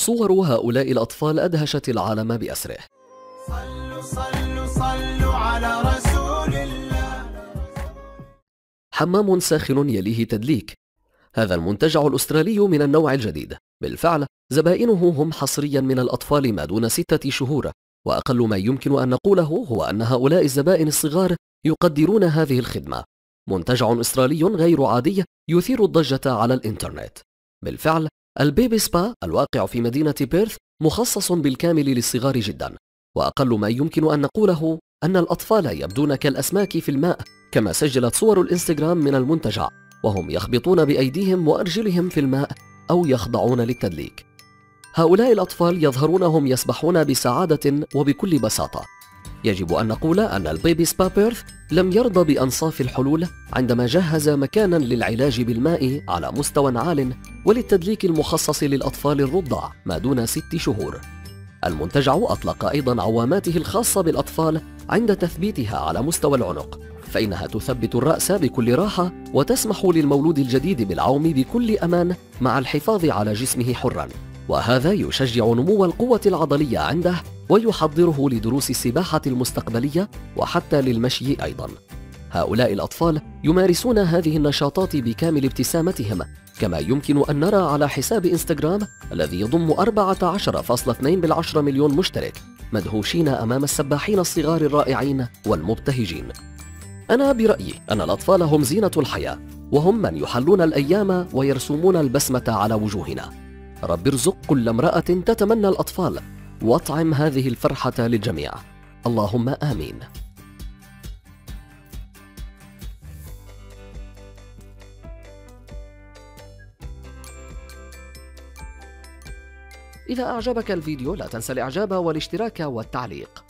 صور هؤلاء الأطفال أدهشت العالم بأسره. صلوا صلوا صلوا على رسول الله. حمام ساخن يليه تدليك. هذا المنتجع الأسترالي من النوع الجديد. بالفعل زبائنه هم حصريا من الأطفال ما دون ستة شهور. وأقل ما يمكن أن نقوله هو أن هؤلاء الزبائن الصغار يقدرون هذه الخدمة. منتجع أسترالي غير عادي يثير الضجة على الإنترنت. بالفعل البيبي سبا الواقع في مدينة بيرث مخصص بالكامل للصغار جدا وأقل ما يمكن أن نقوله أن الأطفال يبدون كالأسماك في الماء كما سجلت صور الإنستغرام من المنتجع وهم يخبطون بأيديهم وأرجلهم في الماء أو يخضعون للتدليك. هؤلاء الأطفال يظهرون هم يسبحون بسعادة وبكل بساطة. يجب أن نقول أن البيبي سبا بيرث لم يرضى بأنصاف الحلول عندما جهز مكانا للعلاج بالماء على مستوى عال وللتدليك المخصص للأطفال الرضع ما دون ست شهور. المنتجع أطلق أيضا عواماته الخاصة بالأطفال عند تثبيتها على مستوى العنق فإنها تثبت الرأس بكل راحة وتسمح للمولود الجديد بالعوم بكل أمان مع الحفاظ على جسمه حرا. وهذا يشجع نمو القوة العضلية عنده ويحضره لدروس السباحة المستقبلية وحتى للمشي أيضا. هؤلاء الأطفال يمارسون هذه النشاطات بكامل ابتسامتهم كما يمكن أن نرى على حساب إنستغرام الذي يضم 14.2 مليون مشترك مدهوشين أمام السباحين الصغار الرائعين والمبتهجين. أنا برأيي أن الأطفال هم زينة الحياة وهم من يحلون الأيام ويرسمون البسمة على وجوهنا. رب ارزق كل امرأة تتمنى الأطفال. واطعم هذه الفرحة للجميع. اللهم آمين. إذا أعجبك الفيديو لا تنسى الإعجاب والاشتراك والتعليق.